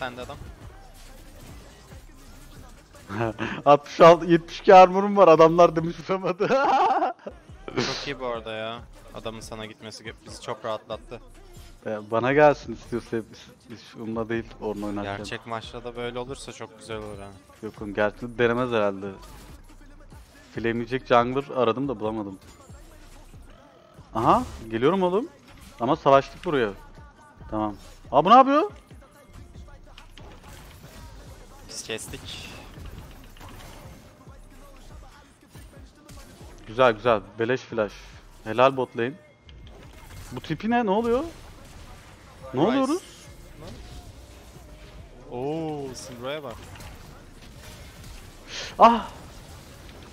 sende adam. 66 72 armorum var adamlar demiş vuramadı. Çok iyi bu arada ya. Adamın sana gitmesi bizi çok rahatlattı. Ya Bana gelsin istiyorsa hep hiç umma değil orun oynarken. Gerçek maçta da böyle olursa çok güzel olur yani. Yok oğlum gerçekten denemez herhalde. Flameyecek jungler aradım da bulamadım. Aha geliyorum oğlum. Ama savaştık buraya. Tamam. Aa bu ne yapıyor? Kestik. Güzel güzel. Beleş flash. Helal bot lane. Bu tipi ne? Ne oluyor? Ne Rice. oluyoruz? Oo, Syndra'ya bak. Ah!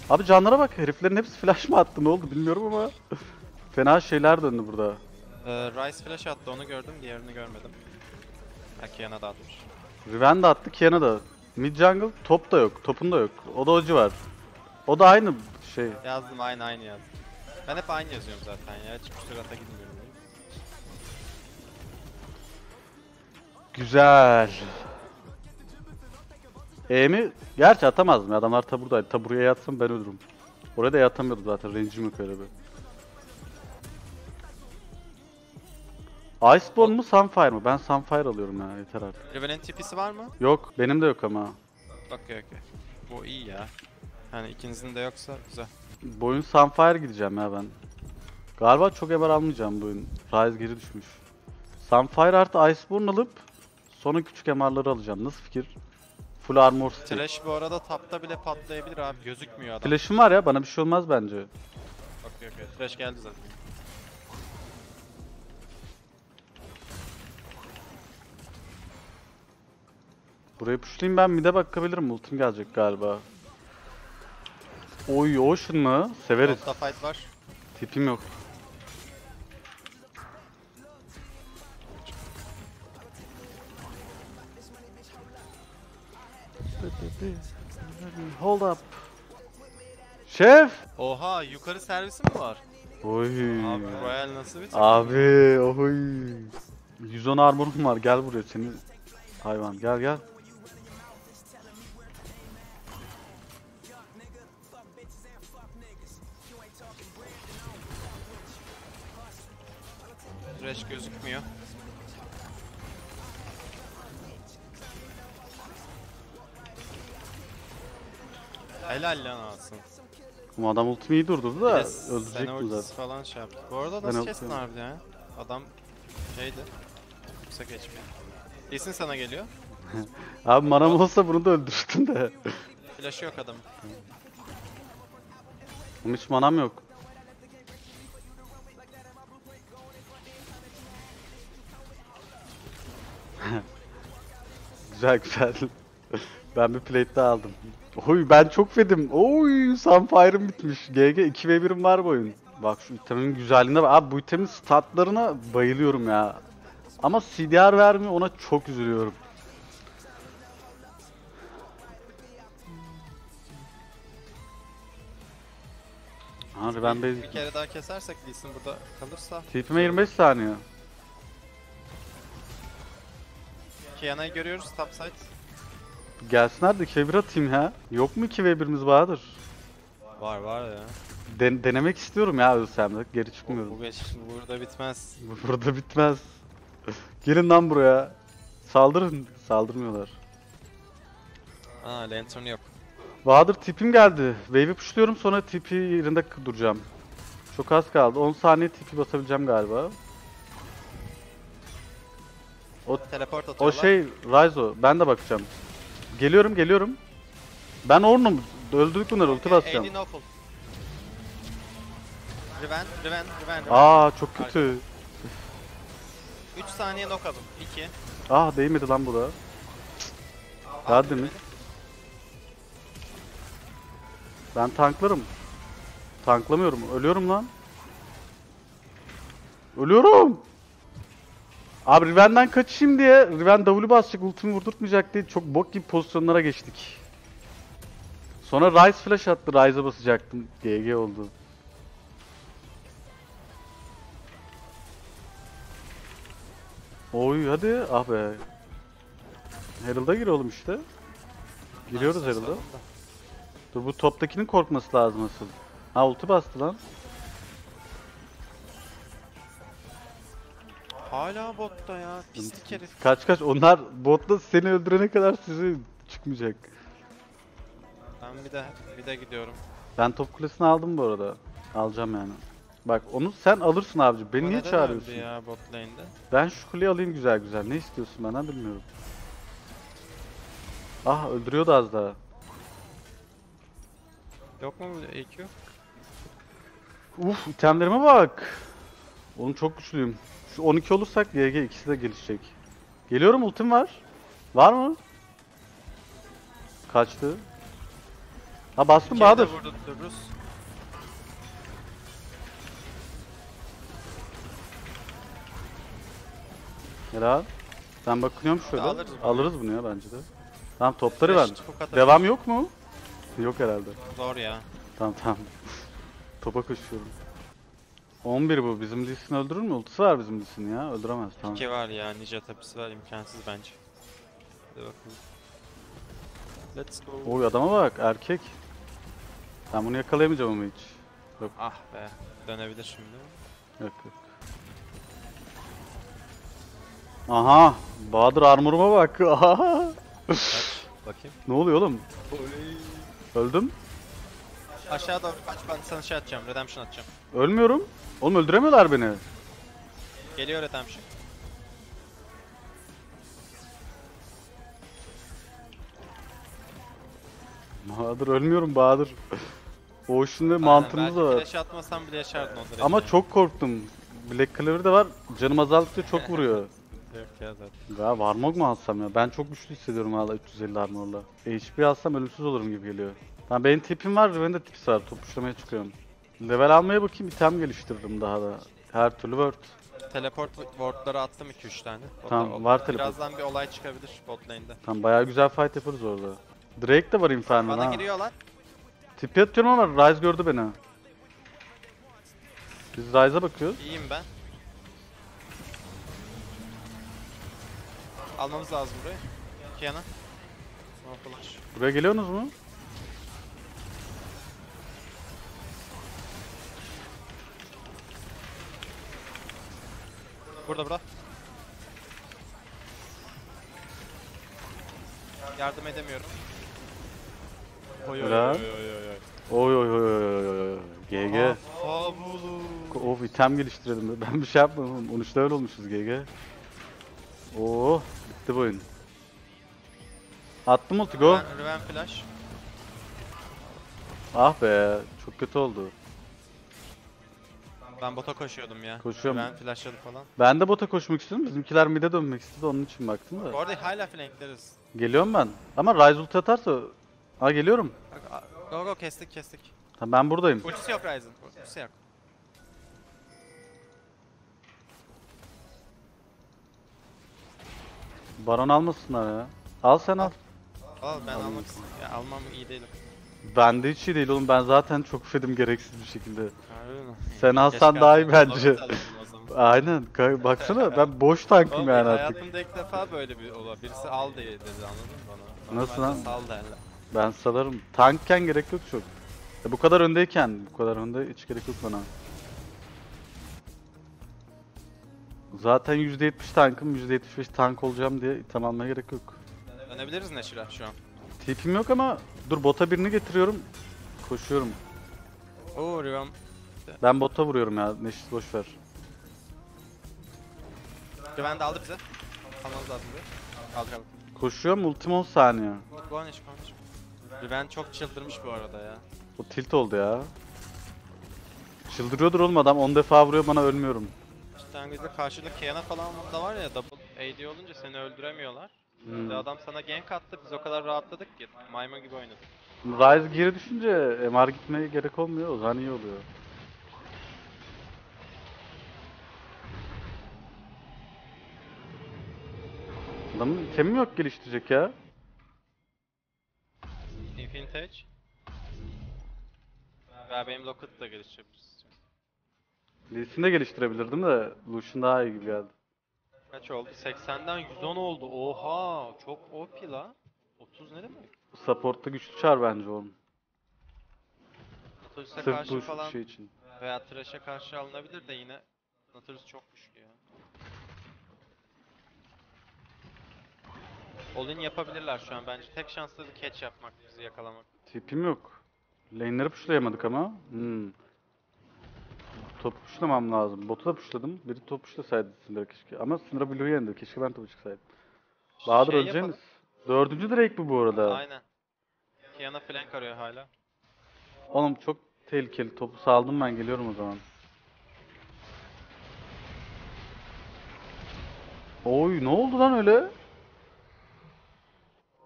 Abi canlara bak. Heriflerin hepsi flash mı attı? Ne oldu bilmiyorum ama. Fena şeyler döndü burada. Ee, Rice flash attı onu gördüm, diğerini görmedim. Belki yana da atmış. Riven de attı, Kiana da. Mid jungle top da yok. Topun da yok. O da ocu var. O da aynı şey. Yazdım aynı aynı yazdım. Ben hep aynı yazıyorum zaten ya. Hiç küsürata gitmiyorum. Güzel. E'mi gerçi atamazdım. ya, Adamlar ta buradaydı. Ta buraya yatsam ben ölürüm. Oraya da yatamıyordum zaten. Range'im yok öyle bir. Iceborne mu Sunfire mı? Ben Sunfire alıyorum ya yeter artık. Riven'in tipisi var mı? Yok benim de yok ama. Okey okey. Bu iyi ya. Hani ikinizin de yoksa güzel. Bu oyun Sunfire gideceğim ya ben. Galiba çok eber almayacağım bu oyun. Rise geri düşmüş. Sunfire artı Iceborne alıp sonra küçük emarları alacağım. Nasıl fikir? Full armor stick. Trash bu arada tapta bile patlayabilir abi. Gözükmüyor adam. Flash'ım var ya bana bir şey olmaz bence. Okey okey. Trash geldi zaten. Burayı pushlayayım ben mid'e bakabilirim. Ultim gelecek galiba. Oy Ocean mı? Severiz. Botta fight var. Tipim yok. Hold up. Şef. Oha yukarı servisi mi var? Oy. Abi Royal nasıl bir Abi oy. 110 armorum var. Gel buraya seni. Hayvan gel gel. Gözükmüyor. Helal lan alsın. Ama adam ultimi durdurdu da öldürecek mi zaten? falan şey yaptı. Bu arada nasıl kestin harbiden ya? Adam şeydi. Yüksek HP. Lee'sin sana geliyor. Abi manam olsa bunu da öldürürdüm de. Flash'ı yok adamın. Hiç manam yok. Güzel güzel. ben bir plate daha aldım. Oy ben çok fedim. Oy Sunfire'ım bitmiş. GG 2v1'im var bu oyun. Bak şu itemin güzelliğine bak. Abi bu itemin statlarına bayılıyorum ya. Ama CDR vermiyor ona çok üzülüyorum. Abi ben bir, bir base... kere daha kesersek Lee'sin burada kalırsa TP'me 25 saniye. Kiana'yı görüyoruz topside. Gelsinler de 2v1 atayım ya. Yok mu 2v1'imiz Bahadır? Var var ya. Den- denemek istiyorum ya ölsem de geri Bu, çıkmıyorum. bu geç burada bitmez. Bu Burada bitmez. Gelin lan buraya. Saldırın. Saldırmıyorlar. Aa lantern yok. Bahadır tipim geldi. Wave'i pushluyorum sonra tipi yerinde duracağım. Çok az kaldı. 10 saniye tipi basabileceğim galiba. Teleport O atıyorlar. şey Ryzo. Ben de bakacağım. Geliyorum geliyorum. Ben Ornn'um. Öldürdük bunları ulti basacağım. AD no full. Riven, Riven, Riven, Riven. Aa çok kötü. 3 saniye knock alın. 2. Ah değmedi lan bu da. Hadi mi? Ben tanklarım. Tanklamıyorum. Ölüyorum lan. Ölüyorum. Abi Riven'den kaçayım diye Riven W basacak ultimi vurdurtmayacak diye çok bok gibi pozisyonlara geçtik. Sonra Ryze flash attı. Ryze'a basacaktım. GG oldu. Oy hadi. Ah be. Herald'a gir oğlum işte. Giriyoruz Herald'a. Dur bu toptakinin korkması lazım asıl. Ha ulti bastı lan. Hala botta ya. Pislik herif. Kaç kaç onlar botla seni öldürene kadar sizi çıkmayacak. Ben bir de bir de gidiyorum. Ben top kulesini aldım bu arada. Alacağım yani. Bak onu sen alırsın abici. Beni O niye çağırıyorsun? ya bot lane'de? Ben şu kuleyi alayım güzel güzel. Ne istiyorsun benden bilmiyorum. Ah öldürüyordu az daha. Yok mu EQ? Uf itemlerime bak. Oğlum çok güçlüyüm. Şu 12 olursak GG ikisi de gelişecek. Geliyorum ultim var. Var mı? Kaçtı. Ha bastım İkiye Bahadır. vurdurturuz. Helal. Ben bakıyorum şöyle. Alırız Alırız, bunu. bunu ya bence de. Tamam topları ver. Hook atabilir. Devam yok mu? Yok herhalde. Zor ya. Tamam tamam. Topa koşuyorum. 11 bu. Bizim Lee'sini öldürür mü? Ultisi var bizim Lee'sinin ya. Öldüremez tamam. İki var ya. Ninja tapisi var. imkansız bence. Hadi bakalım. Let's go. Oy adama bak erkek. Ben bunu yakalayamayacağım ama hiç. Ah be. Dönebilir şimdi. Yok yok. Aha! Bahadır armoruma bak. Aha! Bakayım. ne oluyor oğlum? Öldüm. Aşağı doğru kaç. Ben sana şey atacağım. Redemption atacağım. Ölmüyorum. Oğlum öldüremiyorlar beni. Geliyor Redemption. Bahadır ölmüyorum Bahadır. O şimdi mantığımız da var. Flash atmasam bile yaşardın o direkt. Ama çok korktum. Black Clover de var. Canım azaldıkça çok vuruyor. Yok ya zaten. Ya Varmog mu alsam ya? Ben çok güçlü hissediyorum hala 350 armorla. HP alsam ölümsüz olurum gibi geliyor. Ben benim tipim var, Riven'in de tipisi var. Topuşlamaya çıkıyorum. Level almaya bakayım, item geliştiririm daha da. Her türlü word. Teleport wardları attım 2-3 tane. O Tamam, var teleport. Birazdan bir olay çıkabilir bot lane'de. Tam bayağı güzel fight yaparız orada. Drake de var Inferno'da Bana ha. giriyorlar. Tipi atıyorum ama Ryze gördü beni. Biz Ryze'a bakıyoruz. İyiyim ben. Almamız lazım burayı. Kiana. No flash. Buraya geliyorsunuz mu? Burada burada. Yardım edemiyorum. Oy oy Helal. oy oy oy oy. Oy oy oy oy oy oy. GG. Fabulous. Of item geliştirelim. Ben bir şey yapmadım. 13 level olmuşuz GG. Oo, bitti bu oyun. Attım ulti go. Riven flash. Ah be, çok kötü oldu. Ben bota koşuyordum ya. Koşuyorum. Riven flashladı falan. Ben de bota koşmak istedim. Bizimkiler mid'e dönmek istedi. Onun için baktım Bu da. arada hala flankleriz. Geliyorum ben. Ama Ryze ulti atarsa... Ha geliyorum. Bak, Go go kestik kestik. Ha, ben buradayım. Ultisi yok Ryzen. Ultisi yok. Baron almasınlar ya. Al sen al. Al ben almak istedim. Ya almam iyi değilim. Bende hiç iyi değil oğlum. Ben zaten çok fedim gereksiz bir şekilde. Mi? Sen alsan Keşke daha iyi bence. O zaman. Aynen. Ka- Baksana ben boş tankım Oğlum, yani artık. hayatımda ilk defa böyle bir ola. Birisi al diye dedi anladın mı bana? Nasıl Normalde lan? Sal derler. Ben salarım. Tankken gerek yok çok. Ya bu kadar öndeyken, bu kadar önde hiç gerek yok bana. Zaten %70 tankım, %75 tank olacağım diye item almaya gerek yok. Dönebiliriz Neşir'e şu an. TP'm yok ama dur bota birini getiriyorum. Koşuyorum. Oo Riven. Ben bota vuruyorum ya. Neşit boş ver. Riven de aldı bize. Almamız lazım burayı. Aldık aldık. Koşuyorum ultim 10 saniye. Go Neş. Riven çok çıldırmış bu arada ya. O tilt oldu ya. Çıldırıyordur oğlum adam 10 defa vuruyor bana ölmüyorum. Başlangıçta karşılık Kiana falan da var ya double AD olunca seni öldüremiyorlar. Hmm. Adam sana gank attı biz o kadar rahatladık ki maymun gibi oynadık. Ryze geri düşünce MR gitmeye gerek olmuyor. O zaman iyi oluyor. Adamın itemi mi yok geliştirecek ya. Infinite Edge. Veya benim Locket da geliştirebiliriz. Lee'sini de geliştirebilirdim de Lucian daha iyi gibi geldi. Kaç oldu? 80'den 110 oldu. Oha! Çok OP la. 30 ne demek? Support'ta güçlü çar bence oğlum. Nautilus'a Sırf karşı bu falan şey için. veya Thrash'e karşı alınabilir de yine Nautilus çok güçlü ya. All-in yapabilirler şu an bence. Tek şansları catch yapmak, bizi yakalamak. Tipim yok. Lane'leri pushlayamadık ama. Hmm. Top pushlamam lazım. Botu da pushladım. Biri top pushlasaydı Syndra keşke. Ama Syndra Blue'yu yendi. Keşke ben topu çıksaydım. Bahadır Şey öleceğiniz. yapalım. Dördüncü Drake bu bu arada. Aynen. Kiana flank arıyor hala. Oğlum çok tehlikeli. Topu saldım ben geliyorum o zaman. Oy ne oldu lan öyle?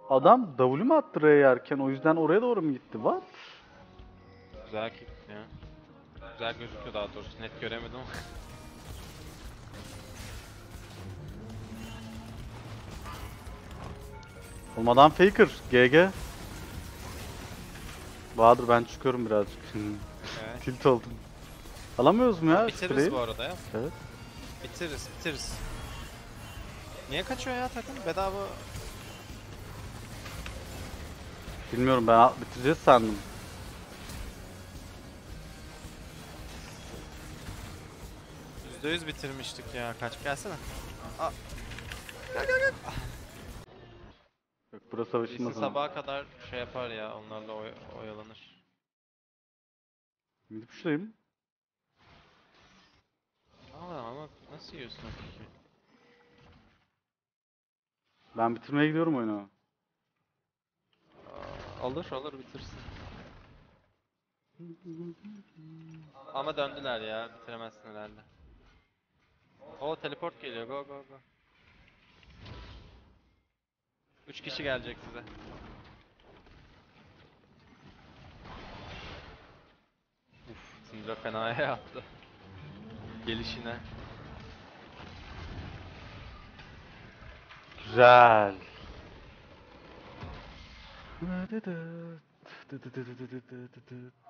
Adam W mu attı R'ye yerken o yüzden oraya doğru mu gitti? What? Güzel kick ya. Güzel gözüküyor daha doğrusu. Net göremedim ama. Adam faker. GG. Bahadır ben çıkıyorum birazcık. Evet. Tilt oldum. Alamıyoruz mu ya? Bitiririz Spray'i? bu arada ya. Evet. Bitiririz, bitiririz. Niye kaçıyor ya takım? Bedava Bilmiyorum ben bitireceğiz sandım. %100 bitirmiştik ya. Kaç gelsene. Yok burası savaşılmaz ama. sabaha kadar şey yapar ya. Onlarla oy- oyalanır. Gidip pushlayayım. Ama ama nasıl yiyorsun o kiki? Ben bitirmeye gidiyorum oyunu. Aa, Alır alır bitirsin. Ama döndüler ya. Bitiremezsin herhalde. O teleport geliyor. Go go go. 3 kişi gelecek size. Uf, Syndra fenaya yaptı. Gelişine. Güzel.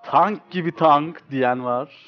Tank gibi tank diyen var.